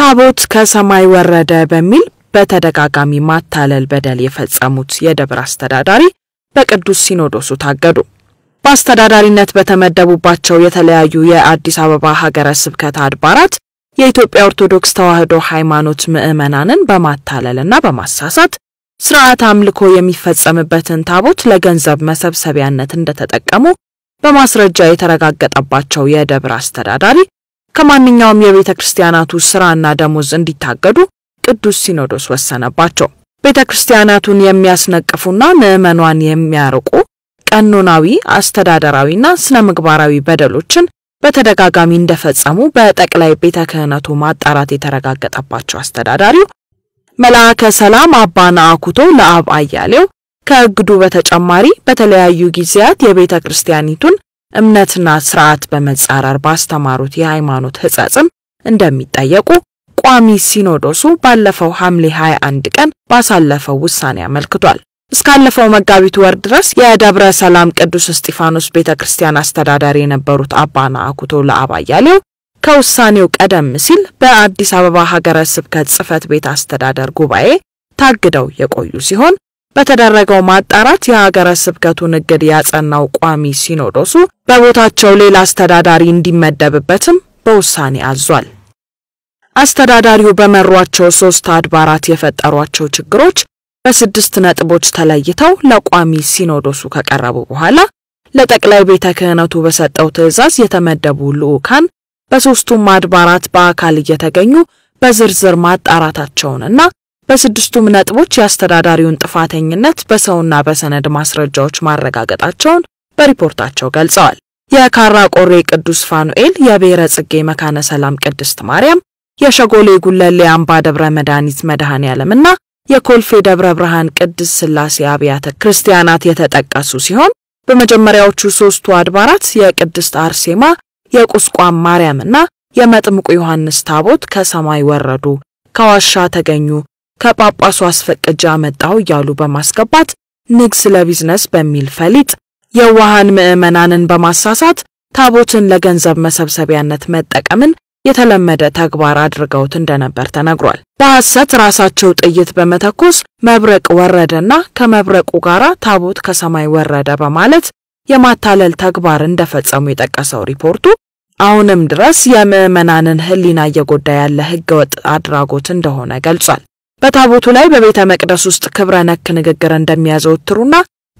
ታቦት ከሰማይ ወረደ በሚል በተደጋጋሚ ማታለል በደል የፈጸሙት የደብር አስተዳዳሪ በቅዱስ ሲኖዶሱ ታገዱ። በአስተዳዳሪነት በተመደቡባቸው የተለያዩ የአዲስ አበባ ሀገረ ስብከት አድባራት የኢትዮጵያ ኦርቶዶክስ ተዋሕዶ ሃይማኖት ምዕመናንን በማታለልና በማሳሳት ስርዓት አምልኮ የሚፈጸምበትን ታቦት ለገንዘብ መሰብሰቢያነት እንደተጠቀሙ በማስረጃ የተረጋገጠባቸው የደብር አስተዳዳሪ ከማንኛውም የቤተ ክርስቲያናቱ ስራና ደሞዝ እንዲታገዱ ቅዱስ ሲኖዶስ ወሰነባቸው። ቤተ ክርስቲያናቱን የሚያስነቅፉና ምዕመኗን የሚያርቁ ቀኖናዊ፣ አስተዳደራዊና ስነ ምግባራዊ በደሎችን በተደጋጋሚ እንደፈጸሙ በጠቅላይ ቤተ ክህነቱ ማጣራት የተረጋገጠባቸው አስተዳዳሪው መልአከ ሰላም አባ ነአኩቶ ለአብ አያሌው ከእግዱ በተጨማሪ በተለያዩ ጊዜያት የቤተ ክርስቲያኒቱን እምነትና ስርዓት በመጻረር ባስተማሩት የሃይማኖት ሕጸጽም እንደሚጠየቁ ቋሚ ሲኖዶሱ ባለፈው ሐምሌ 21 ቀን ባሳለፈው ውሳኔ አመልክቷል። እስካለፈው መጋቢት ወር ድረስ የደብረ ሰላም ቅዱስ እስጢፋኖስ ቤተ ክርስቲያን አስተዳዳሪ የነበሩት አባ ነአኩቶ ለአብ አያሌው ከውሳኔው ቀደም ሲል በአዲስ አበባ ሀገረ ስብከት ጽሕፈት ቤት አስተዳደር ጉባኤ ታግደው የቆዩ ሲሆን በተደረገው ማጣራት የሀገረ ስብከቱን እግድ ያጸናው ቋሚ ሲኖዶሱ በቦታቸው ሌላ አስተዳዳሪ እንዲመደብበትም በውሳኔ አዟል። አስተዳዳሪው በመሯቸው ሶስት አድባራት የፈጠሯቸው ችግሮች በስድስት ነጥቦች ተለይተው ለቋሚ ሲኖዶሱ ከቀረቡ በኋላ ለጠቅላይ ቤተ ክህነቱ በሰጠው ትዕዛዝ የተመደቡ ልዑካን በሦስቱም አድባራት በአካል እየተገኙ በዝርዝር ማጣራታቸውንና በስድስቱም ነጥቦች የአስተዳዳሪውን ጥፋተኝነት በሰውና በሰነድ ማስረጃዎች ማረጋገጣቸውን በሪፖርታቸው ገልጸዋል። የካራ ቆሬ ቅዱስ ፋኑኤል፣ የብሔረ ጽጌ መካነ ሰላም ቅድስት ማርያም፣ የሸጎሌ ጉለሌ አምባ ደብረ መድኃኒት መድኃኔ ዓለምና የኮልፌ ደብረ ብርሃን ቅድስት ሥላሴ አብያተ ክርስቲያናት የተጠቀሱ ሲሆን በመጀመሪያዎቹ ሦስቱ አድባራት የቅድስት አርሴማ የቁስቋም ማርያምና የመጥምቁ ዮሐንስ ታቦት ከሰማይ ወረዱ፣ ከዋሻ ተገኙ፣ ከጳጳሱ አስፈቅጄ አመጣው እያሉ በማስገባት ንግስ ለቢዝነስ በሚል ፈሊጥ የዋሃን ምዕመናንን በማሳሳት ታቦትን ለገንዘብ መሰብሰቢያነት መጠቀምን የተለመደ ተግባር አድርገውት እንደነበር ተነግሯል። በሐሰት ራሳቸው ጥይት በመተኮስ መብረቅ ወረደና ከመብረቁ ጋር ታቦት ከሰማይ ወረደ በማለት የማታለል ተግባር እንደፈጸሙ የጠቀሰው ሪፖርቱ አሁንም ድረስ የምዕመናንን ሕሊና እየጎዳ ያለ ሕገወጥ አድራጎት እንደሆነ ገልጿል። በታቦቱ ላይ በቤተ መቅደስ ውስጥ ክብረ ነክ ንግግር እንደሚያዘወትሩና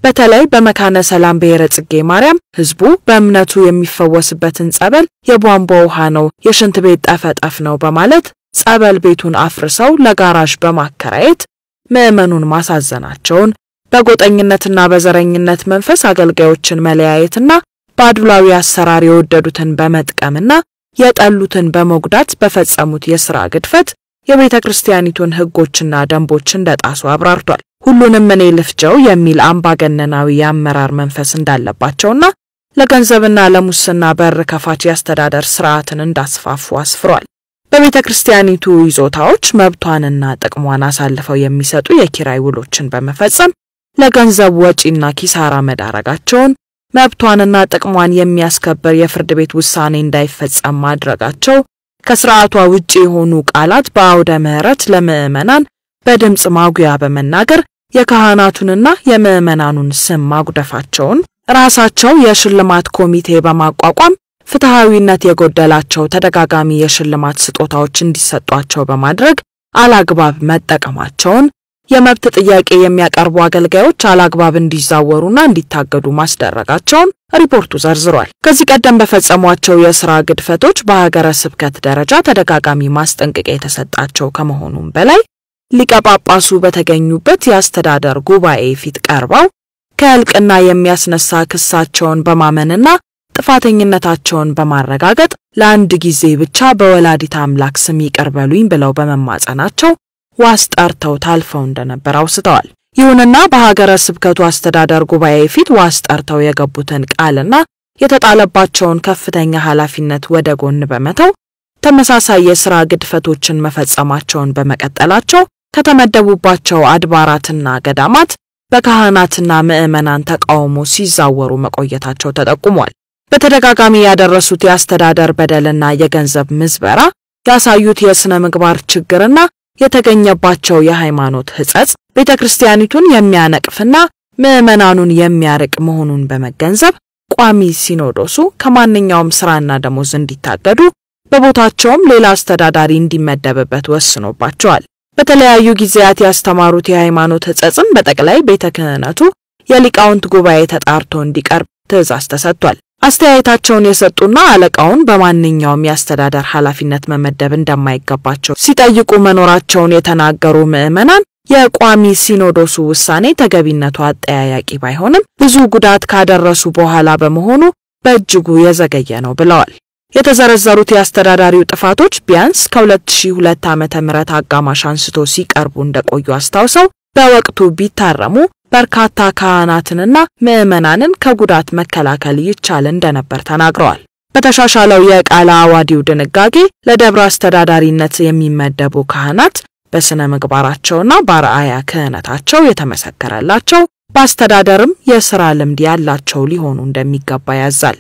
በተለይ በመካነ ሰላም ብሔረ ጽጌ ማርያም ሕዝቡ በእምነቱ የሚፈወስበትን ጸበል የቧንቧ ውሃ ነው፣ የሽንት ቤት ጠፈጠፍ ነው በማለት ጸበል ቤቱን አፍርሰው ለጋራዥ በማከራየት ምዕመኑን ማሳዘናቸውን በጎጠኝነትና በዘረኝነት መንፈስ አገልጋዮችን መለያየትና በአድሏዊ አሰራር የወደዱትን በመጥቀምና የጠሉትን በመጉዳት በፈጸሙት የሥራ ግድፈት የቤተ ክርስቲያኒቱን ሕጎችና ደንቦች እንደጣሱ አብራርቷል። ሁሉንም እኔ ልፍጀው የሚል አምባገነናዊ የአመራር መንፈስ እንዳለባቸውና ለገንዘብና ለሙስና በር ከፋች የአስተዳደር ስርዓትን እንዳስፋፉ አስፍሯል። በቤተ ክርስቲያኒቱ ይዞታዎች መብቷንና ጥቅሟን አሳልፈው የሚሰጡ የኪራይ ውሎችን በመፈጸም ለገንዘብ ወጪና ኪሳራ መዳረጋቸውን መብቷንና ጥቅሟን የሚያስከብር የፍርድ ቤት ውሳኔ እንዳይፈጸም ማድረጋቸው ከስርዓቷ ውጪ የሆኑ ቃላት በአውደ ምሕረት ለምዕመናን በድምፅ ማጉያ በመናገር የካህናቱንና የምዕመናኑን ስም ማጉደፋቸውን ራሳቸው የሽልማት ኮሚቴ በማቋቋም ፍትሐዊነት የጎደላቸው ተደጋጋሚ የሽልማት ስጦታዎች እንዲሰጧቸው በማድረግ አላግባብ መጠቀማቸውን የመብት ጥያቄ የሚያቀርቡ አገልጋዮች አላግባብ እንዲዛወሩና እንዲታገዱ ማስደረጋቸውን ሪፖርቱ ዘርዝሯል። ከዚህ ቀደም በፈጸሟቸው የስራ ግድፈቶች በሀገረ ስብከት ደረጃ ተደጋጋሚ ማስጠንቀቂያ የተሰጣቸው ከመሆኑም በላይ ሊቀ ጳጳሱ በተገኙበት የአስተዳደር ጉባኤ ፊት ቀርበው ከእልቅና የሚያስነሳ ክሳቸውን በማመንና ጥፋተኝነታቸውን በማረጋገጥ ለአንድ ጊዜ ብቻ በወላዲት አምላክ ስም ይቅር በሉኝ ብለው በመማጸናቸው ዋስ ጠርተው ታልፈው እንደነበር አውስተዋል። ይሁንና በሀገረ ስብከቱ አስተዳደር ጉባኤ ፊት ዋስ ጠርተው የገቡትን ቃልና የተጣለባቸውን ከፍተኛ ኃላፊነት ወደ ጎን በመተው ተመሳሳይ የሥራ ግድፈቶችን መፈጸማቸውን በመቀጠላቸው ከተመደቡባቸው አድባራትና ገዳማት በካህናትና ምዕመናን ተቃውሞ ሲዛወሩ መቆየታቸው ተጠቁሟል። በተደጋጋሚ ያደረሱት የአስተዳደር በደልና የገንዘብ ምዝበራ ያሳዩት የሥነ ምግባር ችግርና የተገኘባቸው የሃይማኖት ሕጸጽ ቤተ ክርስቲያኒቱን የሚያነቅፍና ምዕመናኑን የሚያርቅ መሆኑን በመገንዘብ ቋሚ ሲኖዶሱ ከማንኛውም ስራና ደሞዝ እንዲታገዱ በቦታቸውም ሌላ አስተዳዳሪ እንዲመደብበት ወስኖባቸዋል። በተለያዩ ጊዜያት ያስተማሩት የሃይማኖት ሕጸጽም በጠቅላይ ቤተ ክህነቱ የሊቃውንት ጉባኤ ተጣርቶ እንዲቀርብ ትእዛዝ ተሰጥቷል። አስተያየታቸውን የሰጡና አለቃውን በማንኛውም የአስተዳደር ኃላፊነት መመደብ እንደማይገባቸው ሲጠይቁ መኖራቸውን የተናገሩ ምዕመናን የቋሚ ሲኖዶሱ ውሳኔ ተገቢነቱ አጠያያቂ ባይሆንም ብዙ ጉዳት ካደረሱ በኋላ በመሆኑ በእጅጉ የዘገየ ነው ብለዋል። የተዘረዘሩት የአስተዳዳሪው ጥፋቶች ቢያንስ ከ2002 ዓመተ ምህረት አጋማሽ አንስቶ ሲቀርቡ እንደቆዩ አስታውሰው በወቅቱ ቢታረሙ በርካታ ካህናትንና ምዕመናንን ከጉዳት መከላከል ይቻል እንደነበር ተናግረዋል። በተሻሻለው የቃለ ዓዋዲው ድንጋጌ ለደብረ አስተዳዳሪነት የሚመደቡ ካህናት በሥነ ምግባራቸውና በአርአያ ክህነታቸው የተመሰከረላቸው በአስተዳደርም የሥራ ልምድ ያላቸው ሊሆኑ እንደሚገባ ያዛል።